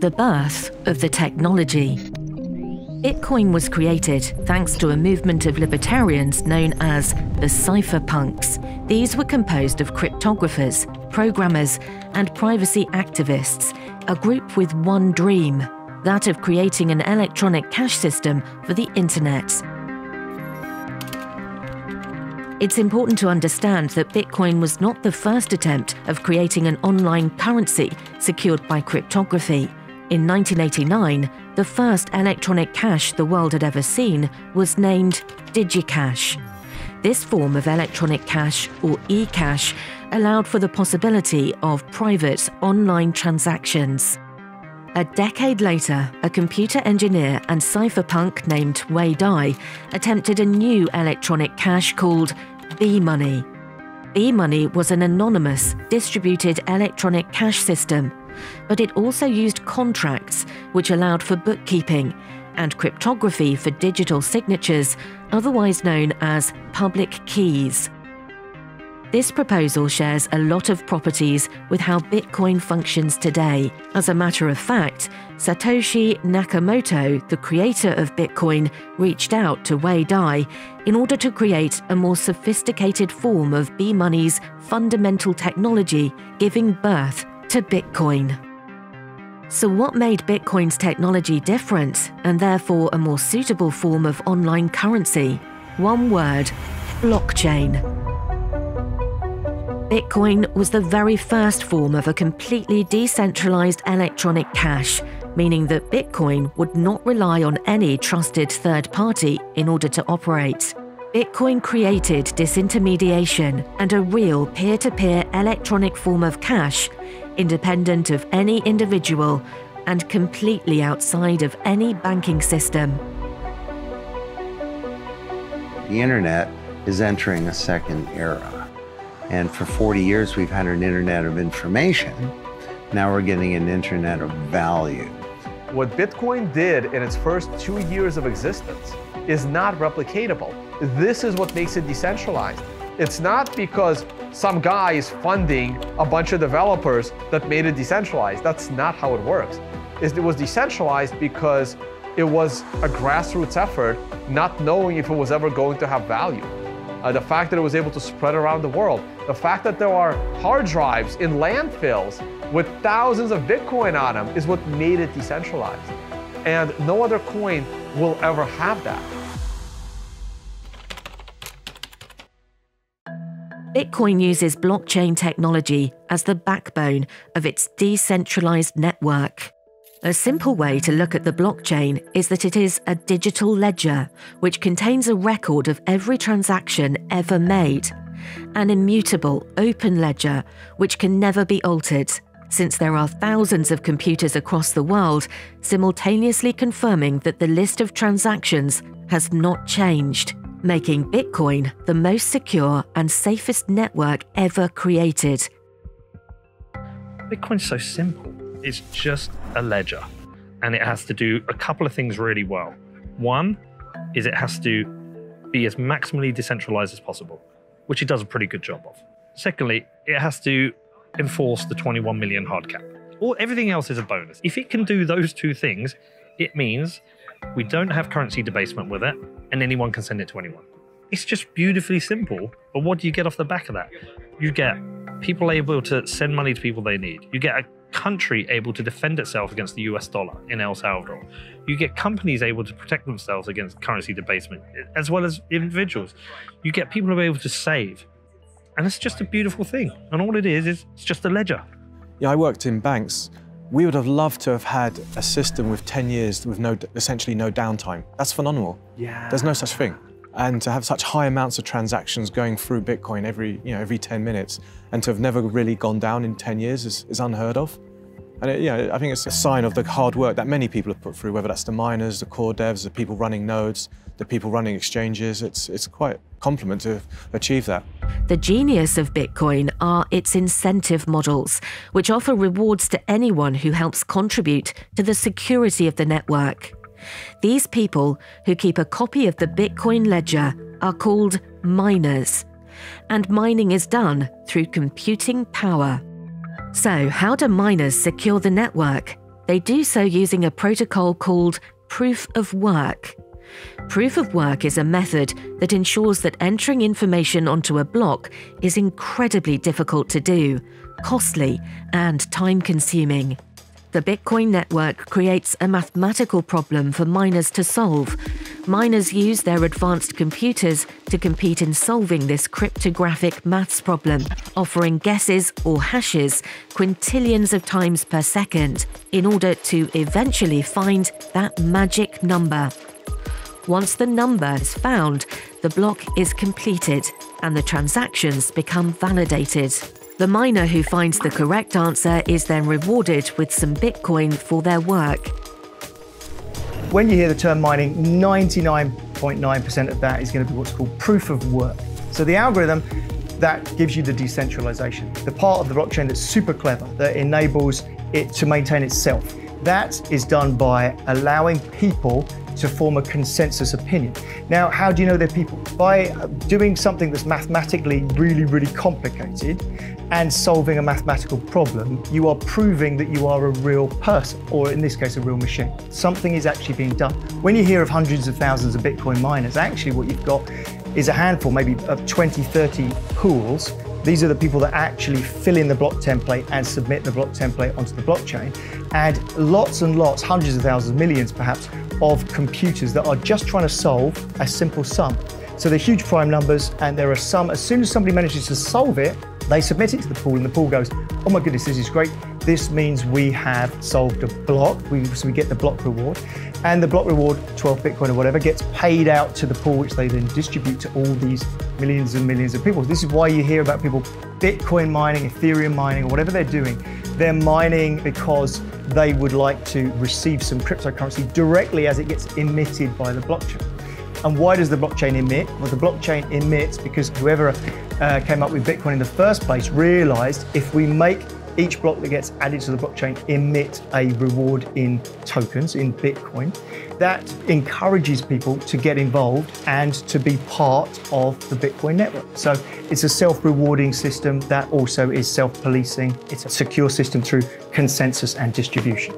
the birth of the technology. Bitcoin was created thanks to a movement of libertarians known as the cypherpunks. These were composed of cryptographers, programmers, and privacy activists, a group with one dream that of creating an electronic cash system for the internet. It's important to understand that Bitcoin was not the first attempt of creating an online currency secured by cryptography. In 1989, the first electronic cash the world had ever seen was named DigiCash. This form of electronic cash, or e-cash, allowed for the possibility of private online transactions. A decade later, a computer engineer and cypherpunk named Wei Dai attempted a new electronic cash called B-Money. B-Money was an anonymous, distributed electronic cash system, but it also used contracts, which allowed for bookkeeping, and cryptography for digital signatures, otherwise known as public keys. This proposal shares a lot of properties with how Bitcoin functions today. As a matter of fact, Satoshi Nakamoto, the creator of Bitcoin, reached out to Wei Dai in order to create a more sophisticated form of B Money's fundamental technology, giving birth to Bitcoin. So, what made Bitcoin's technology different and therefore a more suitable form of online currency? One word blockchain. Bitcoin was the very first form of a completely decentralized electronic cash, meaning that Bitcoin would not rely on any trusted third party in order to operate. Bitcoin created disintermediation and a real peer to peer electronic form of cash, independent of any individual and completely outside of any banking system. The internet is entering a second era. And for 40 years, we've had an internet of information. Now we're getting an internet of value. What Bitcoin did in its first two years of existence is not replicatable. This is what makes it decentralized. It's not because some guy is funding a bunch of developers that made it decentralized. That's not how it works. It was decentralized because it was a grassroots effort, not knowing if it was ever going to have value uh, the fact that it was able to spread around the world, the fact that there are hard drives in landfills with thousands of Bitcoin on them is what made it decentralized. And no other coin will ever have that. Bitcoin uses blockchain technology as the backbone of its decentralized network. A simple way to look at the blockchain is that it is a digital ledger which contains a record of every transaction ever made, an immutable open ledger which can never be altered, since there are thousands of computers across the world simultaneously confirming that the list of transactions has not changed, making Bitcoin the most secure and safest network ever created. Bitcoin's so simple. It's just a ledger and it has to do a couple of things really well. One is it has to be as maximally decentralized as possible, which it does a pretty good job of. Secondly, it has to enforce the 21 million hard cap. All everything else is a bonus. If it can do those two things, it means we don't have currency debasement with it, and anyone can send it to anyone. It's just beautifully simple. But what do you get off the back of that? You get people able to send money to people they need. You get a country able to defend itself against the US dollar in El Salvador. You get companies able to protect themselves against currency debasement, as well as individuals. You get people able to save. And it's just a beautiful thing. And all it is, is it's just a ledger. Yeah, I worked in banks. We would have loved to have had a system with 10 years with no, essentially no downtime. That's phenomenal. Yeah. There's no such thing. And to have such high amounts of transactions going through Bitcoin every, you know, every 10 minutes and to have never really gone down in 10 years is, is unheard of. And it, I think it's a sign of the hard work that many people have put through, whether that's the miners, the core devs, the people running nodes, the people running exchanges. It's, it's quite a compliment to achieve that. The genius of Bitcoin are its incentive models, which offer rewards to anyone who helps contribute to the security of the network. These people who keep a copy of the Bitcoin ledger are called miners, and mining is done through computing power. So, how do miners secure the network? they do so using a protocol called proof of work. Proof of work is a method that ensures that entering information onto a block is incredibly difficult to do, costly, and time consuming. The Bitcoin network creates a mathematical problem for miners to solve. Miners use their advanced computers to compete in solving this cryptographic maths problem, offering guesses or hashes quintillions of times per second in order to eventually find that magic number. Once the number is found, the block is completed and the transactions become validated. The miner who finds the correct answer is then rewarded with some Bitcoin for their work. When you hear the term mining, 99.9% of that is going to be what's called proof of work. So the algorithm that gives you the decentralization, the part of the blockchain that's super clever, that enables it to maintain itself. That is done by allowing people to form a consensus opinion. Now, how do you know they're people? By doing something that's mathematically really, really complicated and solving a mathematical problem, you are proving that you are a real person, or in this case, a real machine. Something is actually being done. When you hear of hundreds of thousands of Bitcoin miners, actually what you've got is a handful, maybe of 20, 30 pools these are the people that actually fill in the block template and submit the block template onto the blockchain. And lots and lots, hundreds of thousands, millions perhaps, of computers that are just trying to solve a simple sum. So they're huge prime numbers, and there are some, as soon as somebody manages to solve it, they submit it to the pool, and the pool goes, Oh my goodness, this is great. This means we have solved a block, we, so we get the block reward. And the block reward, 12 Bitcoin or whatever, gets paid out to the pool, which they then distribute to all these millions and millions of people. This is why you hear about people Bitcoin mining, Ethereum mining, or whatever they're doing. They're mining because they would like to receive some cryptocurrency directly as it gets emitted by the blockchain. And why does the blockchain emit? Well, the blockchain emits because whoever uh, came up with Bitcoin in the first place realized if we make each block that gets added to the blockchain emit a reward in tokens, in Bitcoin. That encourages people to get involved and to be part of the Bitcoin network. So it's a self-rewarding system that also is self-policing. It's a secure system through consensus and distribution.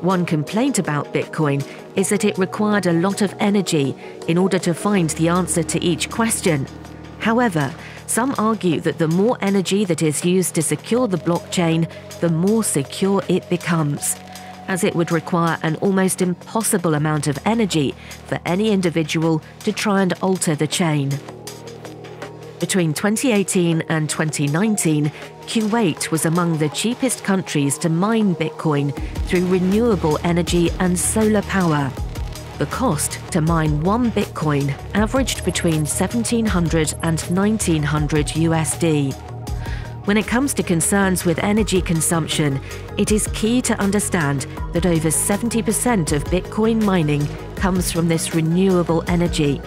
One complaint about Bitcoin is that it required a lot of energy in order to find the answer to each question. However, some argue that the more energy that is used to secure the blockchain, the more secure it becomes, as it would require an almost impossible amount of energy for any individual to try and alter the chain. Between 2018 and 2019, Kuwait was among the cheapest countries to mine Bitcoin through renewable energy and solar power. The cost to mine one Bitcoin averaged between 1700 and 1900 USD. When it comes to concerns with energy consumption, it is key to understand that over 70% of Bitcoin mining comes from this renewable energy.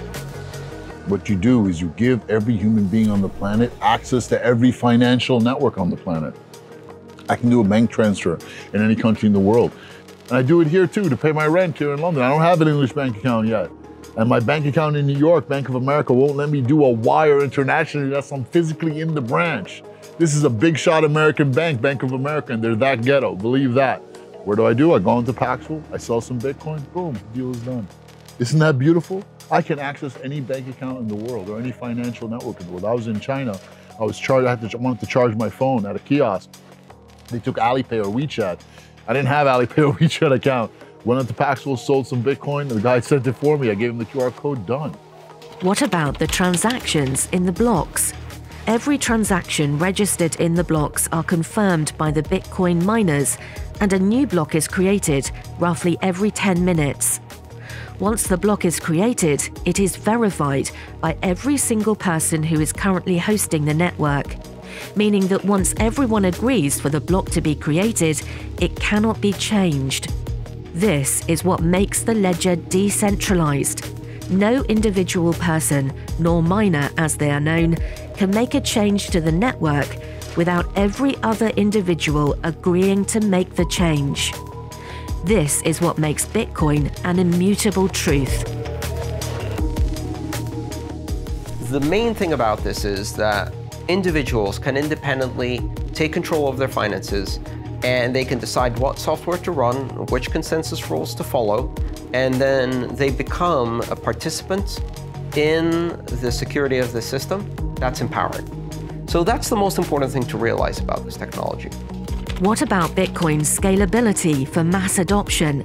What you do is you give every human being on the planet access to every financial network on the planet. I can do a bank transfer in any country in the world. And I do it here too to pay my rent here in London. I don't have an English bank account yet. And my bank account in New York, Bank of America, won't let me do a wire internationally unless I'm physically in the branch. This is a big shot American bank, Bank of America, and they're that ghetto. Believe that. Where do I do? I go into Paxful, I sell some Bitcoin, boom, deal is done. Isn't that beautiful? I can access any bank account in the world or any financial network in the world. I was in China. I was charged. I had to, wanted to charge my phone at a kiosk. They took Alipay or WeChat. I didn't have Alipay or WeChat account. Went into Paxful, sold some Bitcoin. The guy sent it for me. I gave him the QR code. Done. What about the transactions in the blocks? Every transaction registered in the blocks are confirmed by the Bitcoin miners, and a new block is created roughly every 10 minutes. Once the block is created, it is verified by every single person who is currently hosting the network meaning that once everyone agrees for the block to be created, it cannot be changed. This is what makes the ledger decentralized. No individual person, nor miner as they are known, can make a change to the network without every other individual agreeing to make the change. This is what makes Bitcoin an immutable truth. The main thing about this is that individuals can independently take control of their finances and they can decide what software to run, which consensus rules to follow, and then they become a participant in the security of the system. That's empowering. So that's the most important thing to realize about this technology. What about Bitcoin's scalability for mass adoption?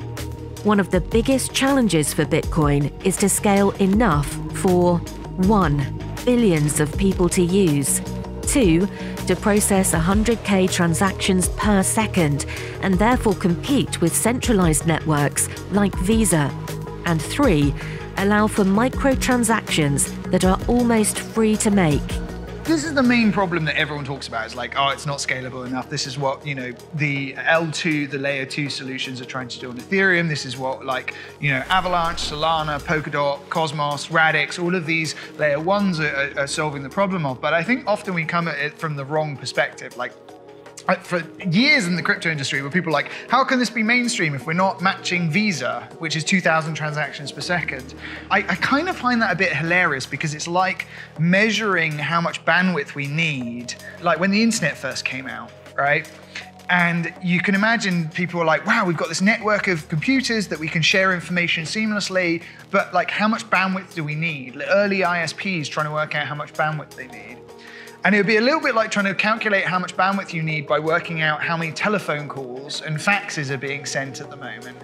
One of the biggest challenges for Bitcoin is to scale enough for 1. Billions of people to use, 2. To process 100k transactions per second and therefore compete with centralized networks like Visa, and 3. Allow for microtransactions that are almost free to make this is the main problem that everyone talks about. It's like, oh, it's not scalable enough. This is what, you know, the L2, the layer two solutions are trying to do on Ethereum. This is what like, you know, Avalanche, Solana, Polkadot, Cosmos, Radix, all of these layer ones are, are solving the problem of. But I think often we come at it from the wrong perspective. Like for years in the crypto industry where people are like, how can this be mainstream if we're not matching Visa, which is 2,000 transactions per second? I, I, kind of find that a bit hilarious because it's like measuring how much bandwidth we need, like when the internet first came out, right? And you can imagine people are like, wow, we've got this network of computers that we can share information seamlessly, but like how much bandwidth do we need? Early ISPs trying to work out how much bandwidth they need. And it would be a little bit like trying to calculate how much bandwidth you need by working out how many telephone calls and faxes are being sent at the moment.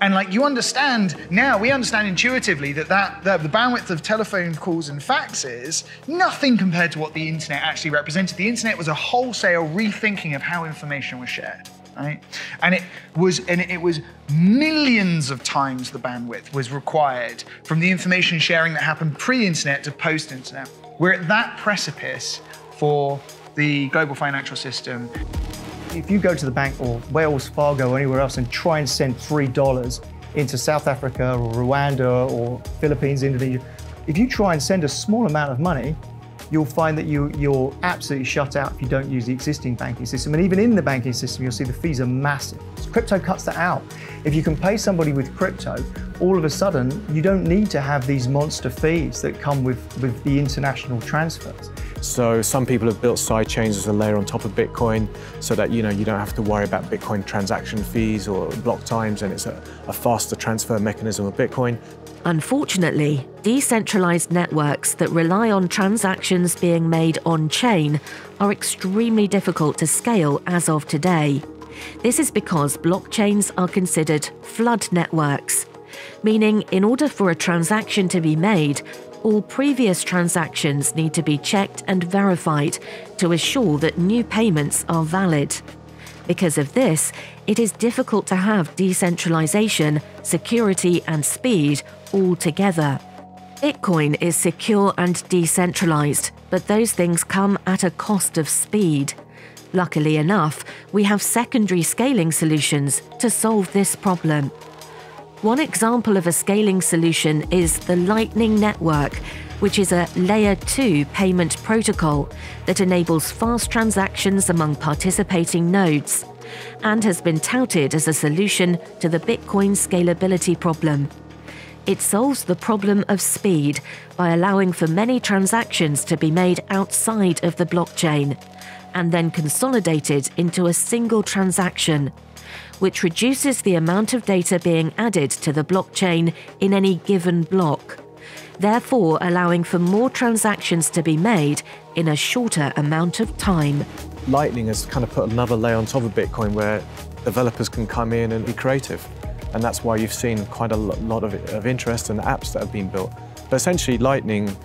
And like you understand now, we understand intuitively that, that, that the bandwidth of telephone calls and faxes, nothing compared to what the internet actually represented. The internet was a wholesale rethinking of how information was shared. Right? And it was and it was millions of times the bandwidth was required from the information sharing that happened pre-internet to post-internet. We're at that precipice for the global financial system. If you go to the bank or Wells Fargo or anywhere else and try and send $3 into South Africa or Rwanda or Philippines, Indonesia, if you try and send a small amount of money, you'll find that you, you're absolutely shut out if you don't use the existing banking system. And even in the banking system, you'll see the fees are massive. Crypto cuts that out. If you can pay somebody with crypto, all of a sudden, you don't need to have these monster fees that come with, with the international transfers. So some people have built side chains as a layer on top of Bitcoin so that you know you don't have to worry about Bitcoin transaction fees or block times and it's a, a faster transfer mechanism of Bitcoin. Unfortunately, decentralized networks that rely on transactions being made on chain are extremely difficult to scale as of today. This is because blockchains are considered flood networks, meaning in order for a transaction to be made, all previous transactions need to be checked and verified to assure that new payments are valid. Because of this, it is difficult to have decentralization, security, and speed all together. Bitcoin is secure and decentralized, but those things come at a cost of speed. Luckily enough, we have secondary scaling solutions to solve this problem. One example of a scaling solution is the Lightning Network, which is a Layer 2 payment protocol that enables fast transactions among participating nodes and has been touted as a solution to the Bitcoin scalability problem. It solves the problem of speed by allowing for many transactions to be made outside of the blockchain and then consolidated into a single transaction which reduces the amount of data being added to the blockchain in any given block, therefore allowing for more transactions to be made in a shorter amount of time. Lightning has kind of put another layer on top of Bitcoin where developers can come in and be creative. And that's why you've seen quite a lot of, of interest and apps that have been built. But essentially, Lightning,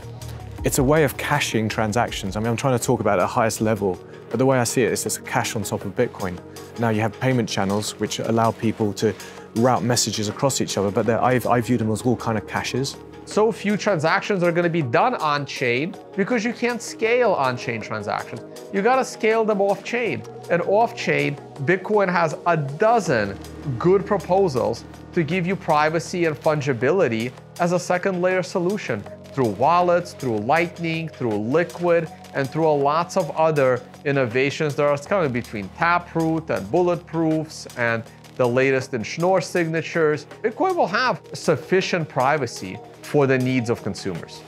it's a way of caching transactions. I mean, I'm trying to talk about at the highest level but the way I see it is it's a cache on top of Bitcoin. Now you have payment channels which allow people to route messages across each other, but I've, I view them as all kind of caches. So few transactions are going to be done on chain because you can't scale on chain transactions. You got to scale them off chain. And off chain, Bitcoin has a dozen good proposals to give you privacy and fungibility as a second layer solution through wallets, through Lightning, through Liquid, and through lots of other innovations that are coming between Taproot and Bulletproofs and the latest in Schnorr signatures. Bitcoin will have sufficient privacy for the needs of consumers.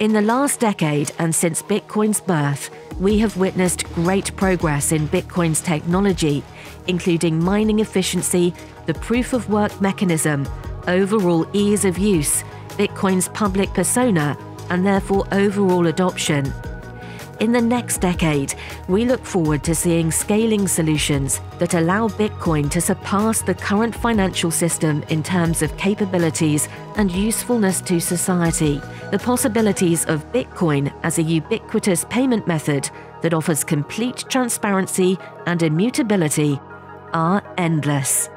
In the last decade and since Bitcoin's birth, we have witnessed great progress in Bitcoin's technology, including mining efficiency, the proof of work mechanism, overall ease of use, Bitcoin's public persona, and therefore overall adoption. In the next decade, we look forward to seeing scaling solutions that allow Bitcoin to surpass the current financial system in terms of capabilities and usefulness to society. The possibilities of Bitcoin as a ubiquitous payment method that offers complete transparency and immutability are endless.